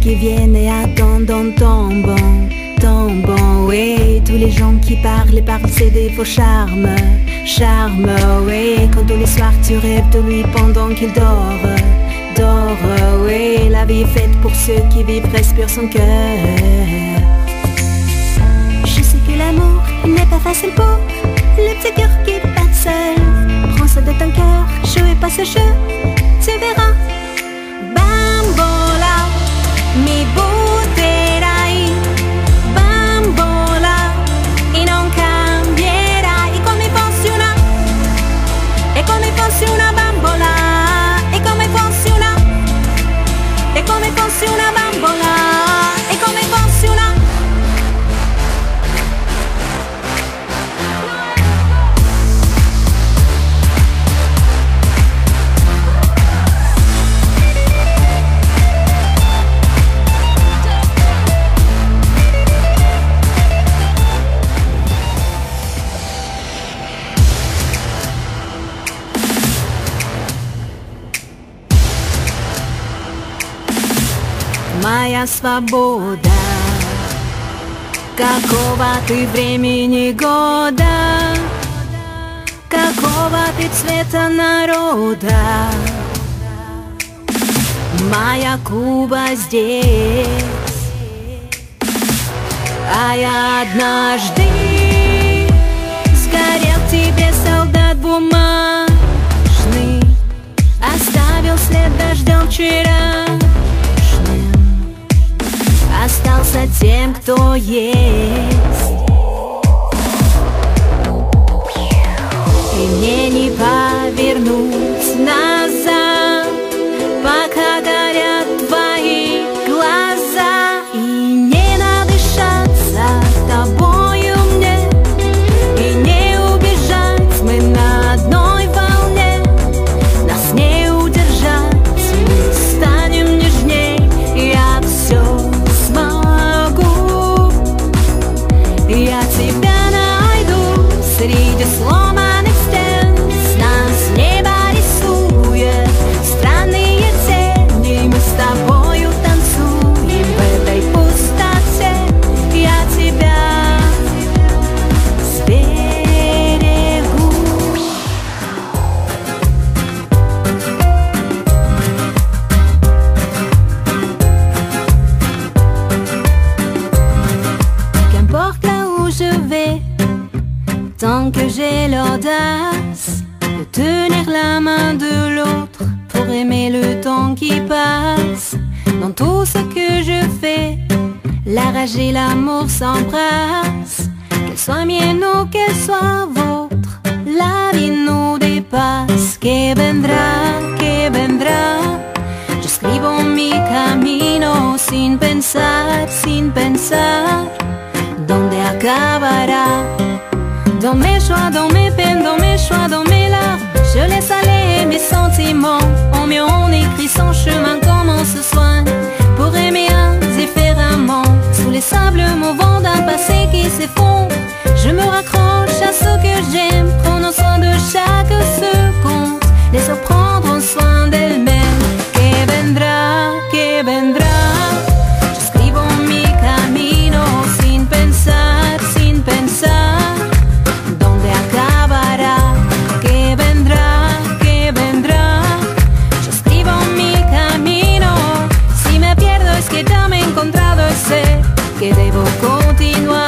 qui viennent et attendent en tombant, tombant, ouais. Tous les gens qui parlent et parlent c'est des faux charmes, charmes, Oui, Quand tous les soirs tu rêves de lui pendant qu'il dort, dort, Oui, La vie est faite pour ceux qui vivent, respirent son cœur. Je sais que l'amour n'est pas facile pour le petit cœur qui bat seul. Prends ça de ton cœur, jouez pas ce jeu. Моя свобода. Какого ты времени года? Какого ты цвета народа? Моя Куба здесь. А я однажды Сгорел тебе солдат бумажный. Оставил след дождем вчерашним тем, кто есть. И мне не повернуть назад de tenir la main de l'autre pour aimer le temps qui passe. Dans tout ce que je fais, la rage et l'amour s'embrassent. Qu'elle soit mienne ou qu'elle soit vôtre, la vie nous dépasse. Que vendrá, que vendrá. Yo escribo mi camino sin pensar, sin pensar dónde acabará? Dans mes choix, dans mes 总是 sé que debo continuar.